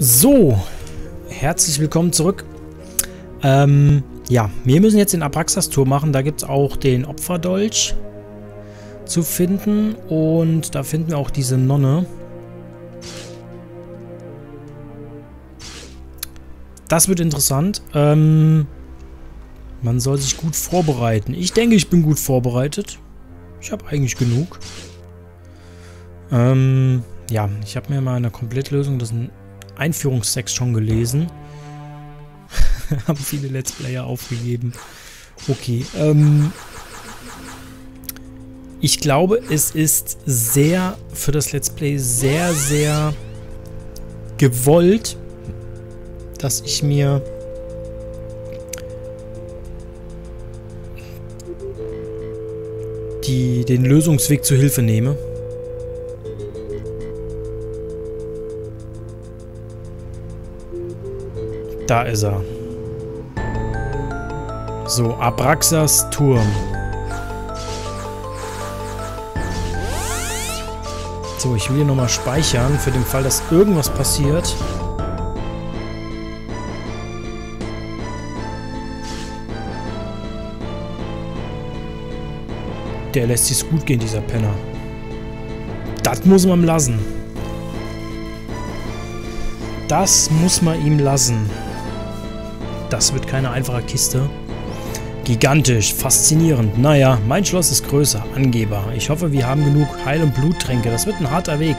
So, herzlich willkommen zurück. Ähm, ja, wir müssen jetzt den Abraxas-Tour machen. Da gibt es auch den Opferdolch zu finden. Und da finden wir auch diese Nonne. Das wird interessant. Ähm, man soll sich gut vorbereiten. Ich denke, ich bin gut vorbereitet. Ich habe eigentlich genug. Ähm, ja, ich habe mir mal eine Komplettlösung des Einführungstext schon gelesen. Haben viele Let's Player aufgegeben. Okay, ähm... Ich glaube, es ist sehr, für das Let's Play sehr, sehr gewollt, dass ich mir die, den Lösungsweg zur Hilfe nehme. Da ist er. So, Abraxas Turm. So, ich will hier nochmal speichern, für den Fall, dass irgendwas passiert. Der lässt sich's gut gehen, dieser Penner. Das muss man lassen. Das muss man ihm lassen. Das wird keine einfache Kiste. Gigantisch, faszinierend. Naja, mein Schloss ist größer, Angeber. Ich hoffe, wir haben genug Heil- und Bluttränke. Das wird ein harter Weg.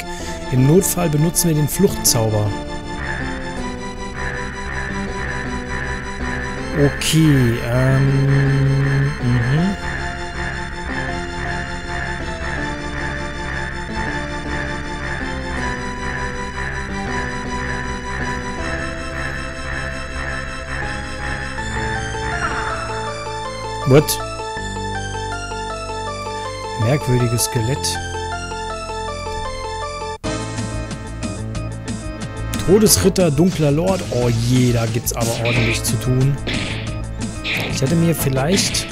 Im Notfall benutzen wir den Fluchtzauber. Okay, ähm... Mhm. What? Merkwürdiges Skelett. Todesritter, dunkler Lord. Oh je, da gibt's aber ordentlich zu tun. Ich hätte mir vielleicht...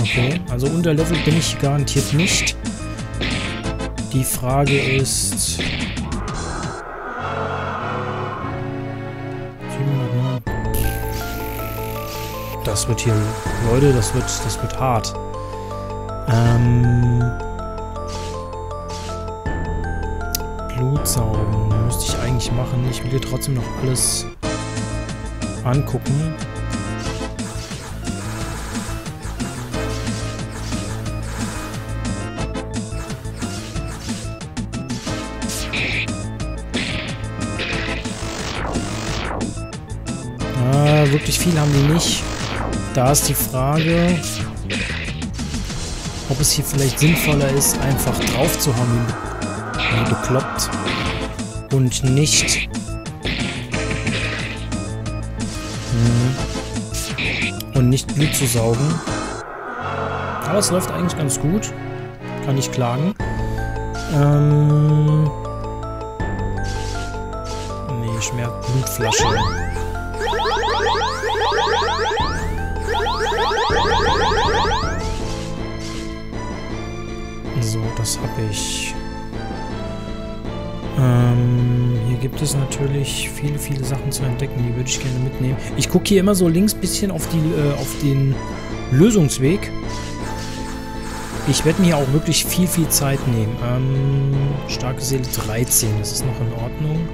Okay, also unterlevelt bin ich garantiert nicht. Die Frage ist... das wird hier, Leute, das wird, das wird hart. Ähm, Blutsaugen müsste ich eigentlich machen. Ich will hier trotzdem noch alles angucken. Ah, wirklich viel haben die nicht. Da ist die Frage, ob es hier vielleicht sinnvoller ist, einfach drauf zu haben, wie bekloppt. Und nicht... Hm, und nicht Blut zu saugen. Aber es läuft eigentlich ganz gut. Kann ich klagen. Ähm... Nee, schmerzt Blutflasche. So, das habe ich. Ähm, hier gibt es natürlich viele, viele Sachen zu entdecken, die würde ich gerne mitnehmen. Ich gucke hier immer so links ein bisschen auf, die, äh, auf den Lösungsweg. Ich werde mir auch wirklich viel, viel Zeit nehmen. Ähm, starke Seele 13, das ist noch in Ordnung.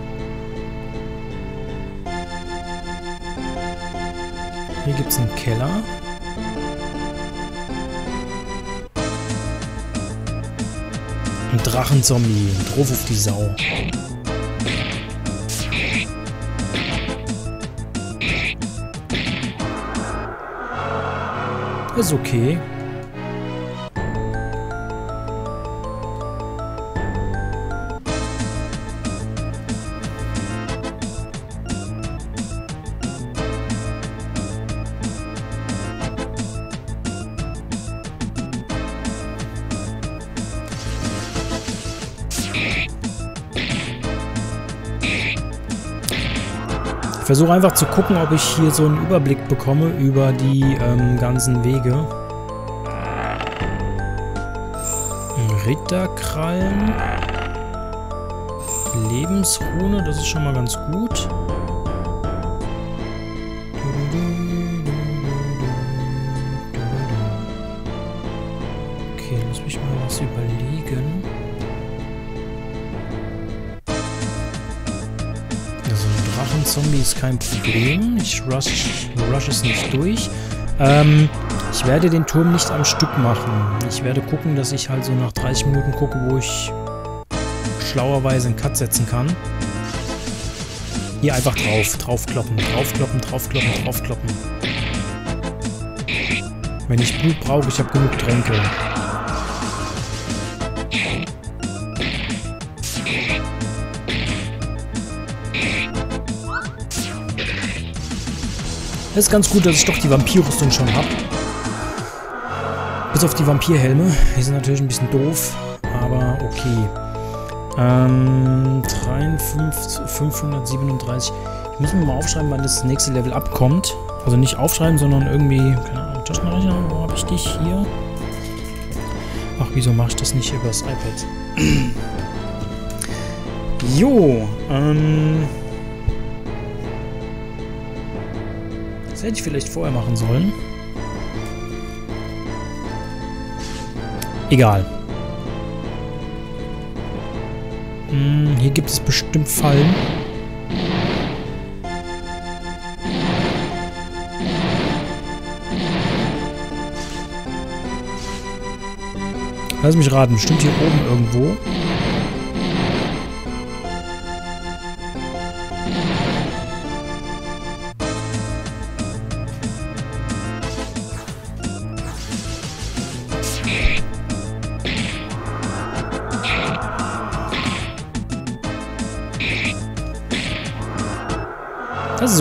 Hier gibt es einen Keller. Drachenzombie. Drauf auf die Sau. Ist okay. Versuche einfach zu gucken, ob ich hier so einen Überblick bekomme über die ähm, ganzen Wege. Ritterkrallen. Lebensrune, das ist schon mal ganz gut. Ist kein Problem. Ich rush, rush es nicht durch. Ähm, ich werde den Turm nicht am Stück machen. Ich werde gucken, dass ich halt so nach 30 Minuten gucke, wo ich schlauerweise einen Cut setzen kann. Hier einfach drauf, draufkloppen, draufkloppen, draufkloppen, draufkloppen. Wenn ich Blut brauche, ich habe genug Tränke. Ist ganz gut, dass ich doch die Vampirrüstung schon habe. Bis auf die Vampirhelme. Die sind natürlich ein bisschen doof, aber okay. Ähm, 53, 537. Ich muss mir mal aufschreiben, wann das nächste Level abkommt. Also nicht aufschreiben, sondern irgendwie, keine Ahnung, Taschenrechner, wo habe ich dich? Hier. Ach, wieso mache ich das nicht übers iPad? jo, ähm... Hätte ich vielleicht vorher machen sollen. Egal. Hm, hier gibt es bestimmt Fallen. Lass mich raten, bestimmt hier oben irgendwo. Das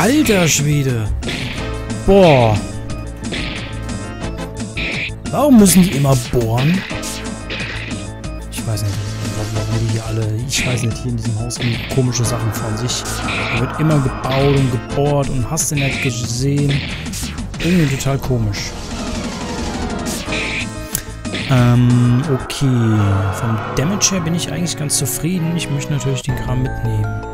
Alter Schwede. Boah. Warum müssen die immer bohren? Ich weiß nicht, warum die hier alle... Ich weiß nicht, hier in diesem Haus haben komische Sachen von sich. Da wird immer gebaut und gebohrt und hast du nicht gesehen. Irgendwie total komisch. Ähm, okay. Vom Damage her bin ich eigentlich ganz zufrieden. Ich möchte natürlich den Kram mitnehmen.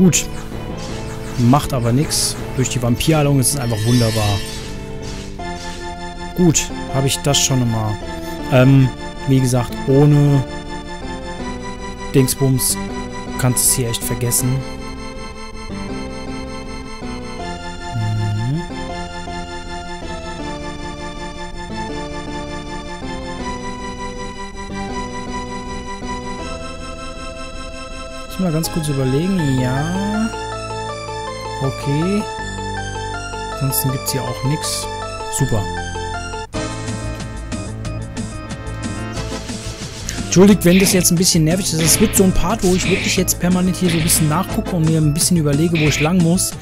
Gut. Macht aber nichts. Durch die Vampirheilung ist es einfach wunderbar. Gut, habe ich das schon mal. Ähm, wie gesagt, ohne Dingsbums kannst du es hier echt vergessen. Muss mal ganz kurz überlegen. Ja. Okay. Ansonsten gibt es hier auch nichts. Super. Entschuldigt, wenn das jetzt ein bisschen nervig ist. Es wird so ein Part, wo ich wirklich jetzt permanent hier so ein bisschen nachgucke und mir ein bisschen überlege, wo ich lang muss.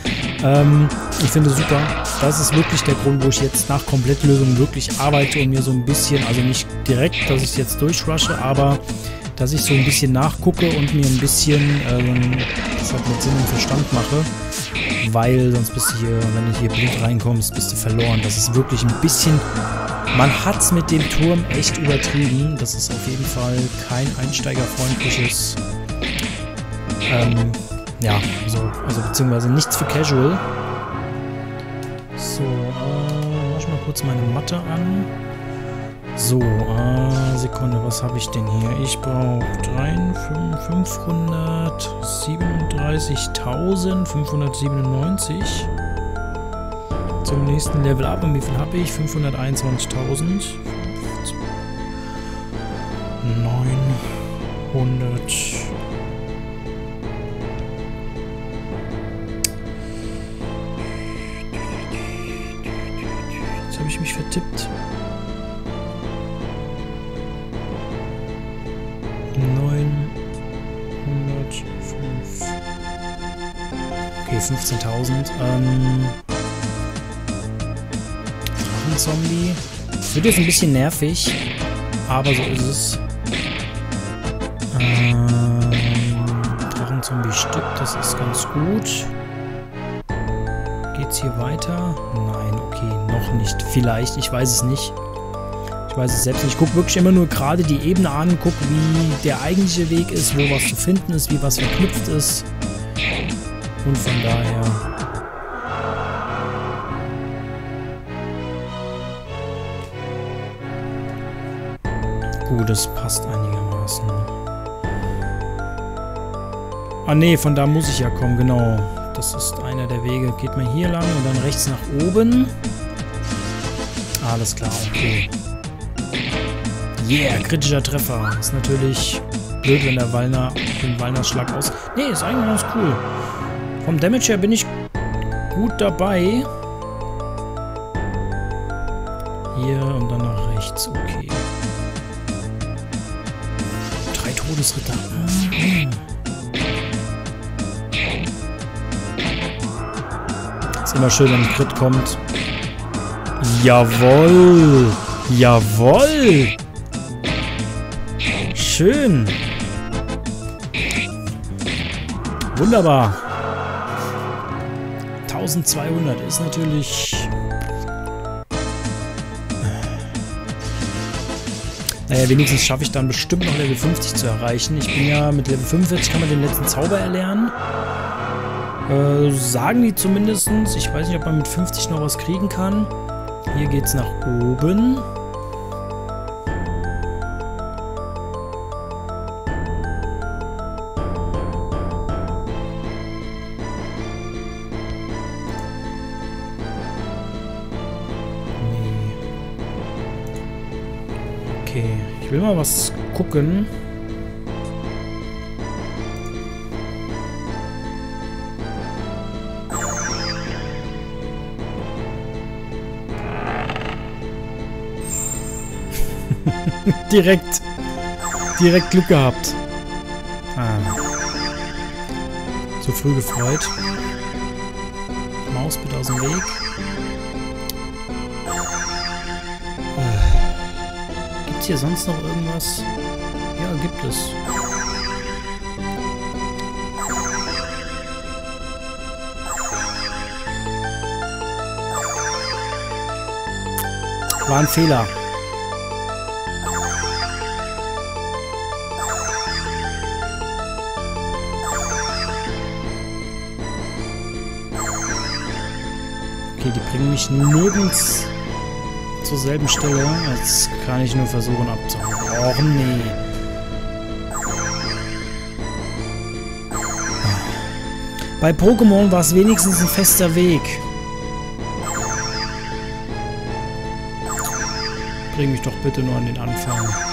Ähm, ich finde super. Das ist wirklich der Grund, wo ich jetzt nach Komplettlösung wirklich arbeite und mir so ein bisschen, also nicht direkt, dass ich jetzt durchrushe, aber dass ich so ein bisschen nachgucke und mir ein bisschen ähm, das halt mit Sinn und Verstand mache. Weil sonst bist du hier, wenn du hier blind reinkommst, bist du verloren. Das ist wirklich ein bisschen... Man hat es mit dem Turm echt übertrieben. Das ist auf jeden Fall kein einsteigerfreundliches... Ähm, ja, so, also beziehungsweise nichts für Casual. So, äh, mach ich mal kurz meine Matte an. So, äh, Sekunde, was habe ich denn hier? Ich brauche 537.597 zum nächsten Level up. Und wie viel habe ich? 521.000. 900. Jetzt habe ich mich vertippt. 905. Okay, 15.000. Ähm. Drachenzombie. Wird jetzt ein bisschen nervig, aber so ist es. Ähm, Drachenzombie stirbt, das ist ganz gut. Geht's hier weiter? Nein, okay, noch nicht. Vielleicht, ich weiß es nicht weiß es selbst nicht. Ich gucke wirklich immer nur gerade die Ebene an, gucke, wie der eigentliche Weg ist, wo was zu finden ist, wie was verknüpft ist. Und von daher... Gut, das passt einigermaßen. Ah ne, von da muss ich ja kommen, genau. Das ist einer der Wege. Geht man hier lang und dann rechts nach oben. Alles klar, okay. Yeah, kritischer Treffer. Ist natürlich blöd, wenn der Wallner den Wallner Schlag aus... Nee, ist eigentlich ganz cool. Vom Damage her bin ich gut dabei. Hier und dann nach rechts. Okay. Drei Todesritter. Mhm. Ist immer schön, wenn ein Crit kommt. Jawoll! Jawoll! Schön. Wunderbar. 1200 ist natürlich... Naja, wenigstens schaffe ich dann bestimmt noch Level 50 zu erreichen. Ich bin ja mit Level 45 kann man den letzten Zauber erlernen. Äh, sagen die zumindest. Ich weiß nicht, ob man mit 50 noch was kriegen kann. Hier geht es nach oben. Ich will mal was gucken. direkt, direkt Glück gehabt. Ah. Zu früh gefreut. Maus bitte aus dem Weg. Hier sonst noch irgendwas? Ja, gibt es. War ein Fehler. Okay, die bringen mich nirgends zur selben Stelle. Jetzt kann ich nur versuchen abzuhauen. Och nee. Bei Pokémon war es wenigstens ein fester Weg. Bring mich doch bitte nur an den Anfang.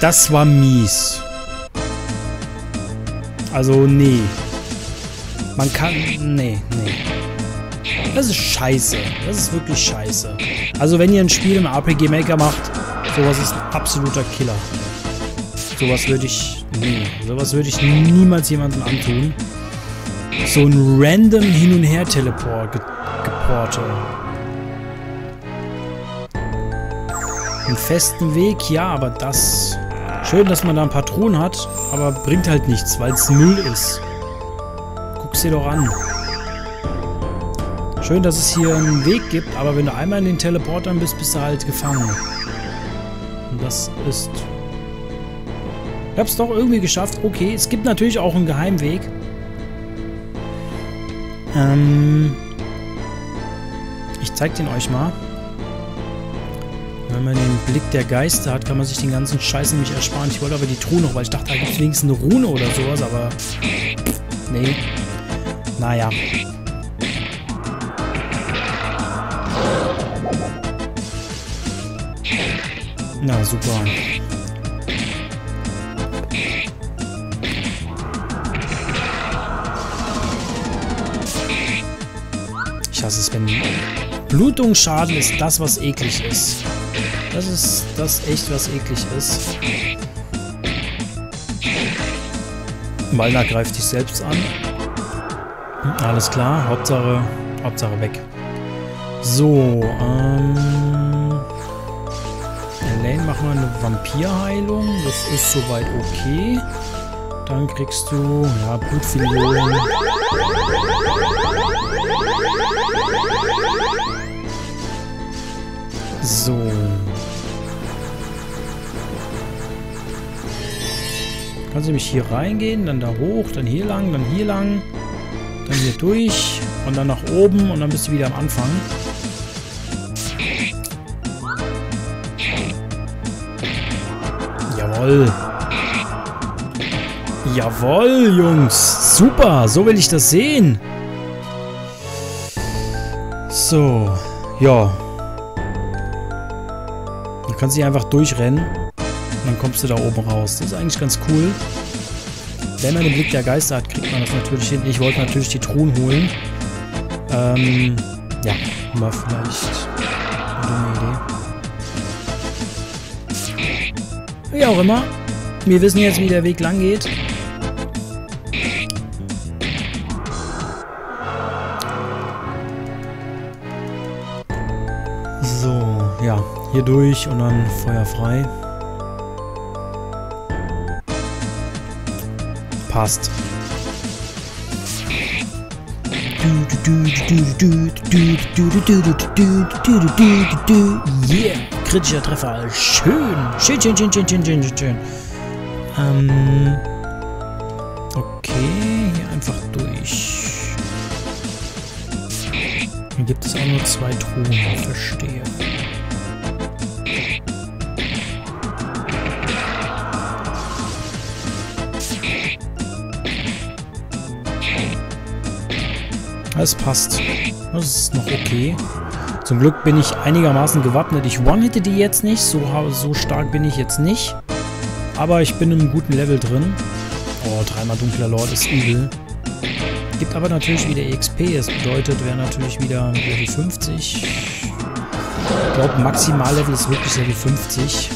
Das war mies. Also, nee. Man kann... Nee, nee. Das ist scheiße. Das ist wirklich scheiße. Also wenn ihr ein Spiel im RPG Maker macht, sowas ist ein absoluter Killer. Sowas würde ich... Nee, sowas würde ich niemals jemandem antun. So ein random Hin- und Her-Teleport geporte. Einen festen Weg, ja, aber das... Schön, dass man da ein paar Truhen hat, aber bringt halt nichts, weil es Müll ist. Guck's dir doch an. Schön, dass es hier einen Weg gibt, aber wenn du einmal in den Teleportern bist, bist du halt gefangen. Und das ist... Ich hab's doch irgendwie geschafft. Okay, es gibt natürlich auch einen Geheimweg. Ähm... Ich zeig den euch mal. Wenn man den Blick der Geister hat, kann man sich den ganzen Scheiß nämlich ersparen. Ich wollte aber die Truhe noch, weil ich dachte, da gibt es wenigstens eine Rune oder sowas, aber... Nee. Naja. Na, super. Ich hasse es, wenn... Blutungsschaden ist das, was eklig ist. Das ist das echt, was eklig ist. Malna greift dich selbst an. Alles klar, Hauptsache, Hauptsache weg. So, ähm... Elaine, machen wir eine Vampirheilung. Das ist soweit okay. Dann kriegst du, ja, Blutfiliolen. So. Kannst du mich hier reingehen, dann da hoch, dann hier lang, dann hier lang, dann hier durch und dann nach oben und dann bist du wieder am Anfang. Jawoll. Jawoll, Jungs. Super, so will ich das sehen. So, ja. Du kannst dich einfach durchrennen dann kommst du da oben raus. Das ist eigentlich ganz cool. Wenn man den Blick der Geister hat, kriegt man das natürlich hin. Ich wollte natürlich die Truhen holen. Ähm, ja, mal vielleicht eine dumme Idee. Wie auch immer. Wir wissen jetzt, wie der Weg lang geht. So, ja, hier durch und dann Feuer frei. Passt. Yeah, kritischer Treffer. Schön. Schön, schön, schön, schön, schön, schön, schön. Ähm. Okay, hier einfach durch. Hier gibt es auch nur zwei Truhen, verstehe. Es passt. Das ist noch okay. Zum Glück bin ich einigermaßen gewappnet. Ich one-hitte die jetzt nicht. So, so stark bin ich jetzt nicht. Aber ich bin im guten Level drin. Oh, dreimal dunkler Lord ist übel. Gibt aber natürlich wieder EXP. Es bedeutet, wäre natürlich wieder Level 50. Ich glaube, Maximallevel ist wirklich Level 50.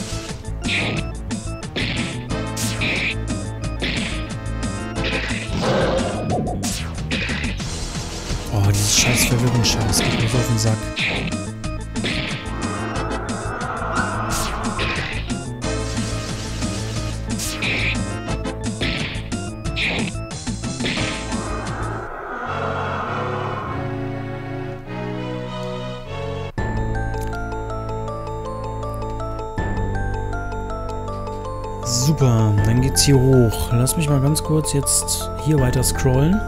so auf den Sack. Super, dann geht's hier hoch. Lass mich mal ganz kurz jetzt hier weiter scrollen.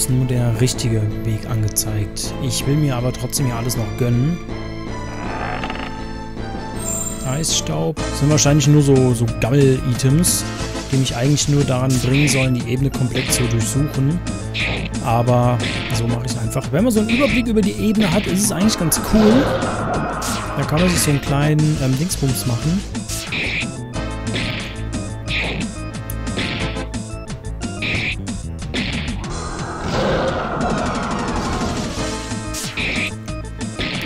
Ist nur der richtige Weg angezeigt. Ich will mir aber trotzdem hier alles noch gönnen. Eisstaub. Das sind wahrscheinlich nur so, so Gammel-Items. die mich eigentlich nur daran bringen sollen, die Ebene komplett zu durchsuchen. Aber so mache ich es einfach. Wenn man so einen Überblick über die Ebene hat, ist es eigentlich ganz cool. Da kann man sich so einen kleinen ähm, Dingsbums machen.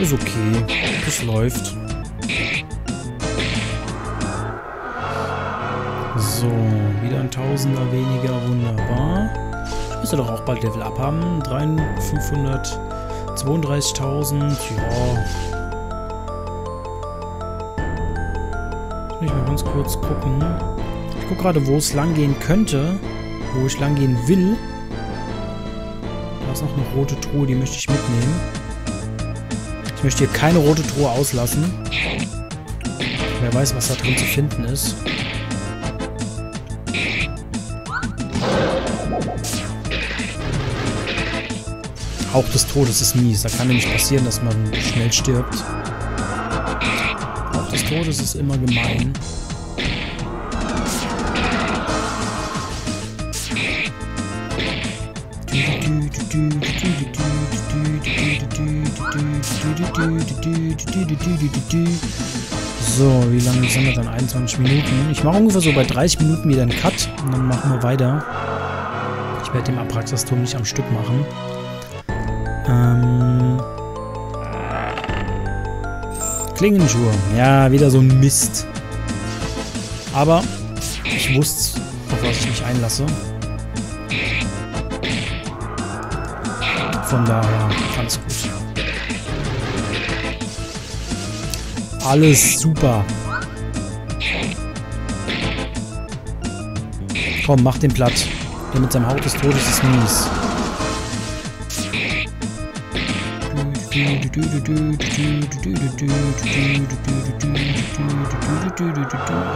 Ist okay. Das läuft. So, wieder ein Tausender weniger. Wunderbar. Müsste doch auch bald Level Up haben. 532.000. Ja. Ich mal ganz kurz gucken. Ich gucke gerade, wo es lang gehen könnte. Wo ich lang gehen will. Da ist noch eine rote Truhe, die möchte ich mitnehmen. Ich möchte hier keine rote Truhe auslassen. Wer weiß, was da drin zu finden ist. Hauch des Todes ist mies. Da kann nämlich passieren, dass man schnell stirbt. Hauch des Todes ist immer gemein. So, wie lange sind wir dann? 21 Minuten. Ich mache ungefähr so bei 30 Minuten wieder einen Cut und dann machen wir weiter. Ich werde den Apraxasturm nicht am Stück machen. Ähm. Klingenschuhe. Ja, wieder so ein Mist. Aber ich wusste, auf was ich mich einlasse. Von daher alles gut. Alles super. Komm, mach den platt. Der mit seinem Haut des Todes ist mies.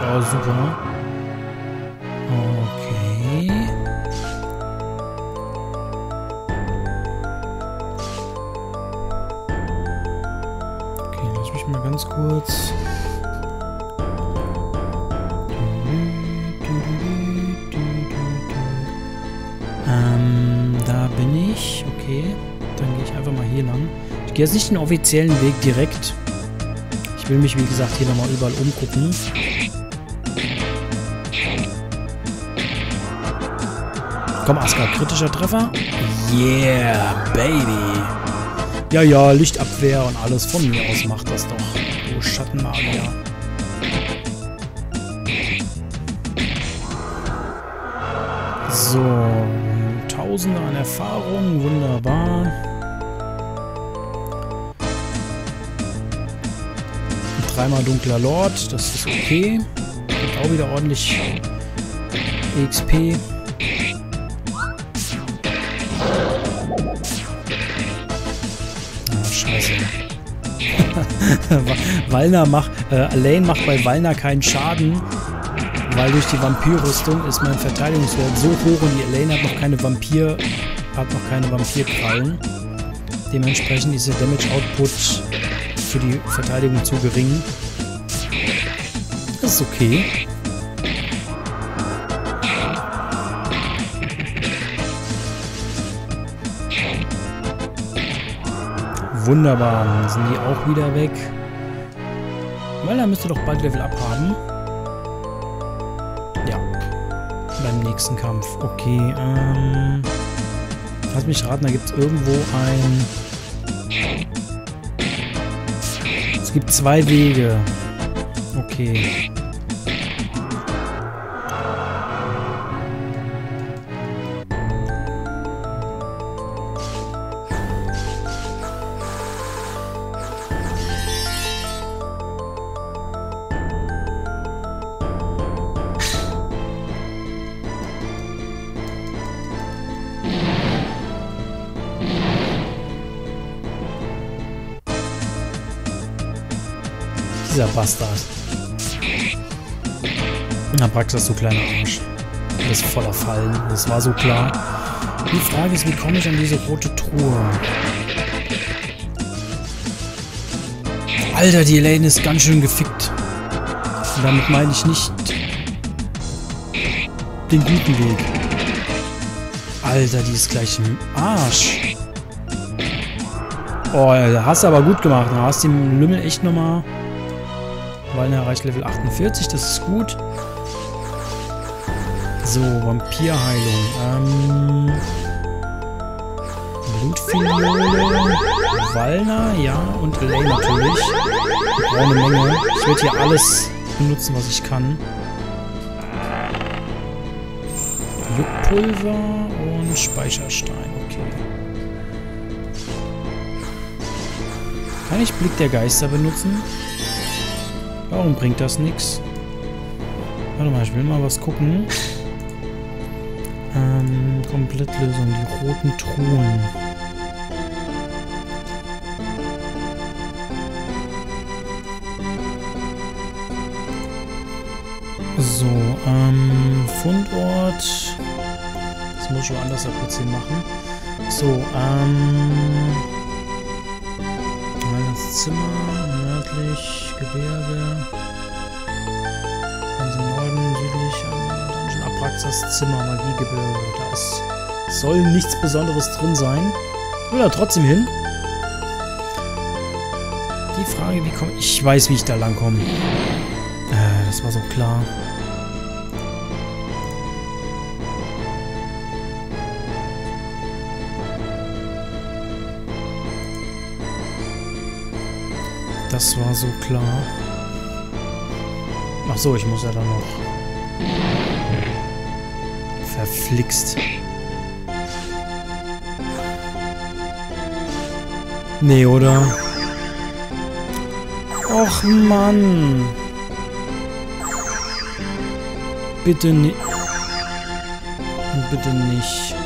Ja, super. Gehe jetzt nicht den offiziellen Weg direkt. Ich will mich, wie gesagt, hier nochmal überall umgucken. Komm, Aska, kritischer Treffer. Yeah, baby. Ja, ja, Lichtabwehr und alles von mir aus macht das doch. Du Schattenmagier. So, Tausende an Erfahrung, wunderbar. Dreimal dunkler Lord, das ist okay. Gibt auch wieder ordentlich EXP. Ah, scheiße. Walner macht, äh, Elaine macht bei Walner keinen Schaden, weil durch die Vampirrüstung ist mein Verteidigungswert so hoch und die Elaine hat noch keine Vampir, hat noch keine Vampirkrallen. Dementsprechend ist der Damage Output für die Verteidigung zu gering. Ist okay. Wunderbar, dann sind die auch wieder weg. Weil er müsste doch bald Level Up haben. Ja. Beim nächsten Kampf. Okay, ähm... Lass mich raten, da gibt es irgendwo ein... Es gibt zwei Wege. Okay. Dieser Bastard. Na, Praxis, du kleiner Arsch. Du bist voller Fallen. Das war so klar. Die Frage ist, wie komme ich an diese rote Truhe? Alter, die Elaine ist ganz schön gefickt. Und damit meine ich nicht den guten Weg. Alter, die ist gleich im Arsch. Oh, hast du aber gut gemacht. Da hast du den Lümmel echt nochmal... Weil er erreicht Level 48, das ist gut. So, Vampirheilung. Ähm... Blutfiliole, Wallner, ja, und LA natürlich. Ich brauche eine Menge. Ich werde hier alles benutzen, was ich kann. Juckpulver und Speicherstein, okay. Kann ich Blick der Geister benutzen? Warum bringt das nichts? Warte mal, ich will mal was gucken. Ähm, Komplettlösung, die roten Truhen. So, ähm, Fundort. Das muss ich woanders ja kurz hier machen. So, ähm. Das Zimmer, nördlich, Gebirge. Ganz im Norden, südlich, Dungeon Abraxas Zimmer, Magiegebirge. Da ist, soll nichts Besonderes drin sein. Ich will da trotzdem hin. Die Frage, wie komme ich? Ich weiß, wie ich da lang komme. Äh, das war so klar. Das war so klar. Ach so, ich muss ja dann noch... Verflixt. Nee, oder? Och, Mann. Bitte nicht. Bitte nicht.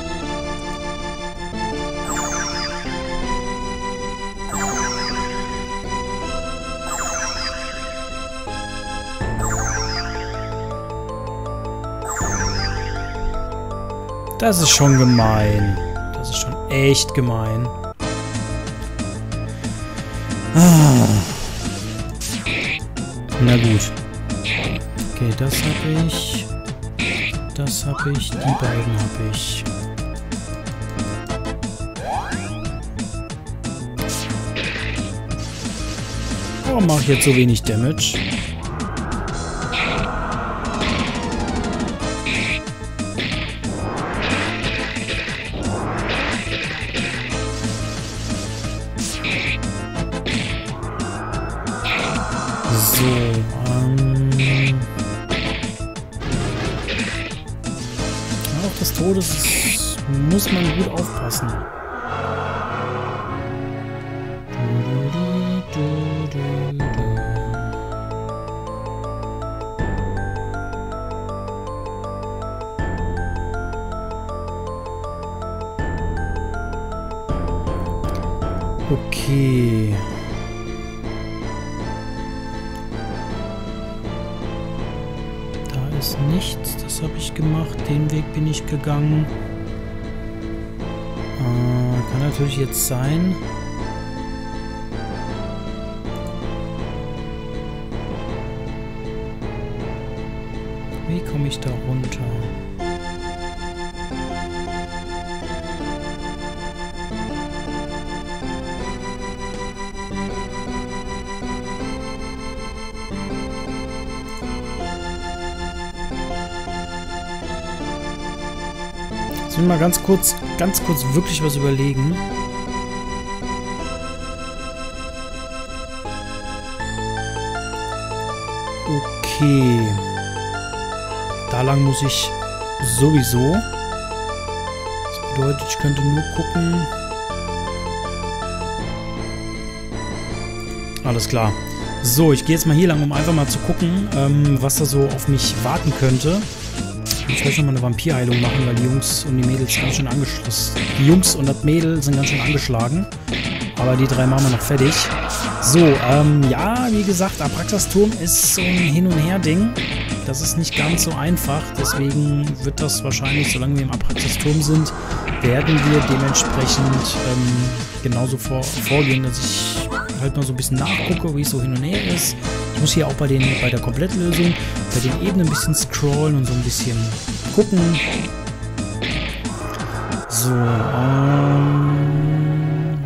Das ist schon gemein. Das ist schon echt gemein. Ah. Na gut. Okay, das habe ich. Das habe ich. Die beiden habe ich. Warum mache ich jetzt so wenig Damage? Okay. Da ist nichts. Das habe ich gemacht. Den Weg bin ich gegangen. Äh, kann natürlich jetzt sein. Wie komme ich da runter? Ich mal ganz kurz, ganz kurz wirklich was überlegen. Okay. Da lang muss ich sowieso. Das bedeutet, ich könnte nur gucken. Alles klar. So, ich gehe jetzt mal hier lang, um einfach mal zu gucken, ähm, was da so auf mich warten könnte. Muss gleich nochmal eine Vampirheilung machen, weil die Jungs und die Mädels ganz schön angeschlossen Die Jungs und das Mädel sind ganz schön angeschlagen. Aber die drei machen wir noch fertig. So, ähm, ja, wie gesagt, Abraxas-Turm ist so ein Hin- und Her-Ding. Das ist nicht ganz so einfach. Deswegen wird das wahrscheinlich, solange wir im Abraxas-Turm sind, werden wir dementsprechend ähm, genauso vor, vorgehen, dass ich halt mal so ein bisschen nachgucke, wie es so hin und her ist. Ich muss hier auch bei, den, bei der Komplettlösung, bei den Ebenen ein bisschen scrollen und so ein bisschen gucken. So, ähm,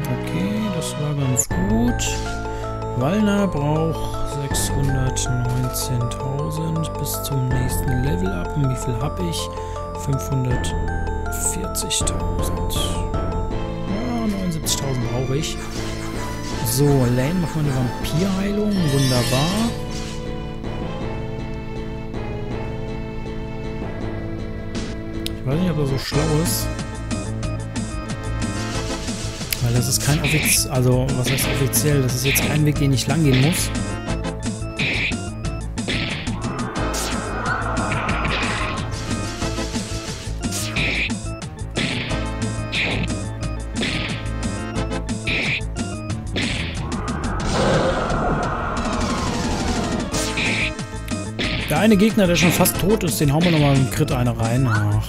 okay, das war ganz gut. Wallner braucht 619.000 bis zum nächsten Level up. Und wie viel habe ich? 540.000. Ja, 79.000 brauche ich. So, Lane machen wir eine Vampirheilung. Wunderbar. Ich weiß nicht, ob er so schlau ist. Weil das ist kein offiziell, also was heißt offiziell? Das ist jetzt kein Weg, den ich lang gehen muss. Eine Gegner, der schon fast tot ist, den hauen wir nochmal einen Crit eine rein. Ach,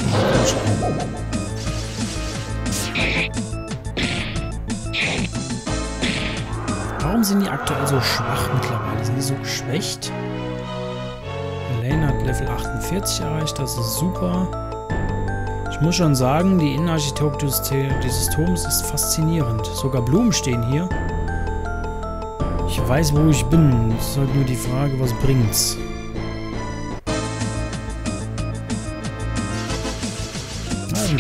Warum sind die aktuell so schwach mittlerweile? Sind die so geschwächt? Elaine hat Level 48 erreicht, das ist super. Ich muss schon sagen, die Innenarchitektur dieses Turms ist faszinierend. Sogar Blumen stehen hier. Ich weiß, wo ich bin. Es ist halt nur die Frage, was bringt's.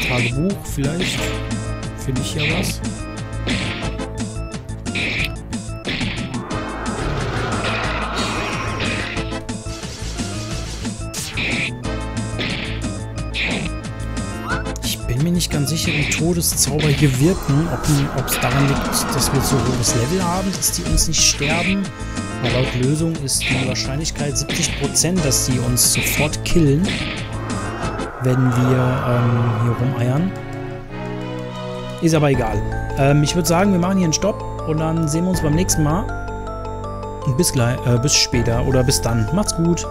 Ein vielleicht. Finde ich ja was. Ich bin mir nicht ganz sicher, wie Todeszauber hier wirken. Ob es daran liegt, dass wir so hohes Level haben, dass die uns nicht sterben. Aber laut Lösung ist die Wahrscheinlichkeit 70%, dass sie uns sofort killen wenn wir ähm, hier rumeiern. Ist aber egal. Ähm, ich würde sagen, wir machen hier einen Stopp und dann sehen wir uns beim nächsten Mal. Bis gleich, äh, bis später oder bis dann. Macht's gut.